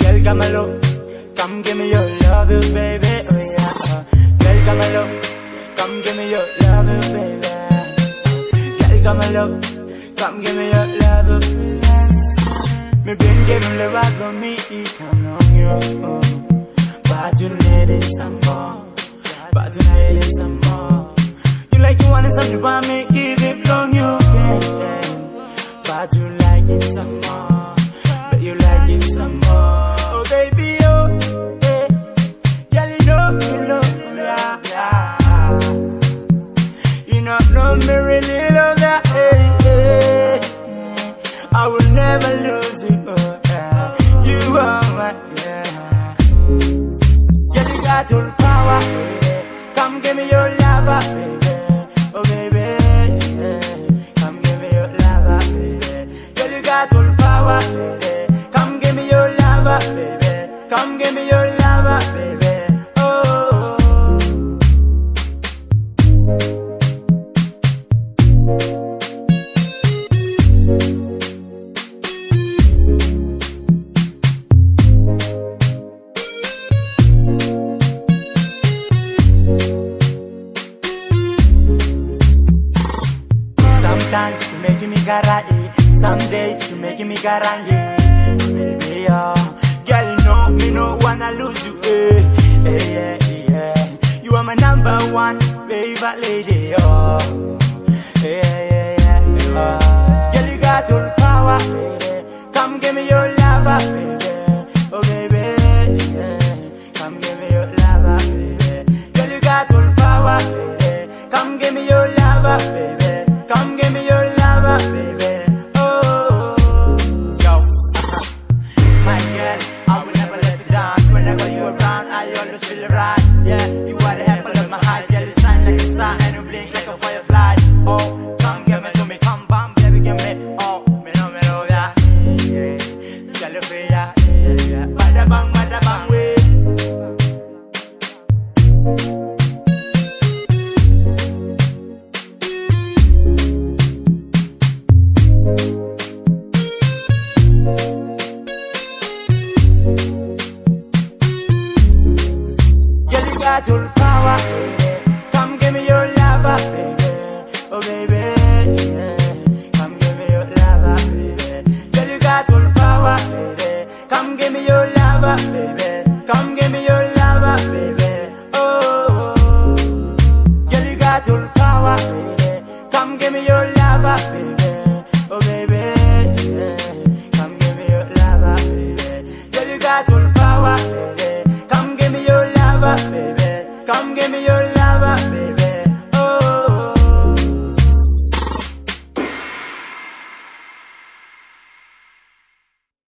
Girl, come along, come give me your love, baby. Oh yeah. Girl, come along, come give me your love, baby. Girl, come along, come give me your love, baby. Me been giving the on me, come on you. But you needed some more, but you needed some more. You like you wanted something, but me like it some more, but you like it some more. Oh baby, oh, eh. Girl, you know, you know, yeah, yeah. You know, no, me really love that, eh, eh. I will never lose you, oh, yeah. You are my, yeah. Girl, you got all power, baby. Come give me your lover, baby. Baby. Come give me your lover, baby. Come give me your lover, baby. Oh. Sometimes me some days you making me garange. Baby, yeah. Girl, you know me no wanna lose you, eh, eh, yeah, yeah. You are my number one favorite lady, oh. Yeah, yeah, yeah, yeah. Yeah, you are the apple of my eyes. You shine like a star and you blink like a firefly. Oh, come give me to me, come bam, baby, give me. Oh, me know, me yeah. Bada bang, bang. Got the power, baby. Come give me your lover, baby. Oh, baby. Come give me your lover, baby. Girl, you got power, baby. Come give me your baby. Come give me your baby. Oh, oh, oh. Girl, you got power, baby. Come give me your baby.